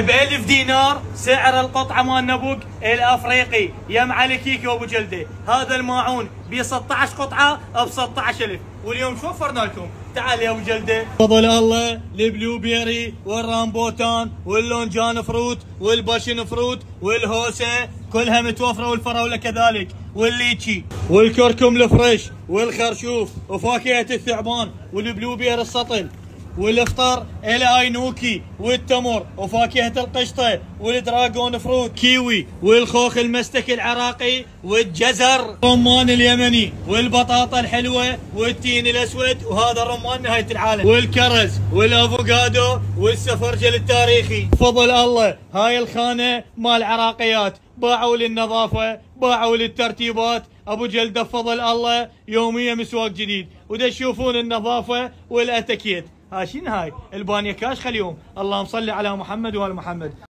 بألف دينار سعر القطعة مال نبك الأفريقي. يم علي كيكي وأبو جلدة هذا الماعون ب 16 قطعة ب 16000 واليوم شو وفرنا لكم؟ تعال يا أبو جلده فضل الله ال blueberry والرامبوتان وال longan fruit وال passion fruit والهوسة كلها متوفرة والفراولة كذلك. وال lychee والكركم ال fresh والخرشوف وفاكهة الثعبان وال blueberry السطل والفطر الاينوكي والتمر وفاكهة القشطة وال dragon fruit كيوي والخوخ المستك العراقي والجزر الرمان اليمني والبطاطا الحلوة والتين الأسود وهذا الرمان نهاية العالم. والكرز والأفوكادو والسفرجل التاريخي. فضل الله هاي الخانة مال عراقيات. باوعوا للنظافة باوعوا للترتيبات. أبو جلدة فضل الله يوميا مسواق جديد. ودا تشوفون النظافة والأتكيت. ها شنو هاي؟ البانيا كاش اليوم اللهم صل على محمد وآل محمد.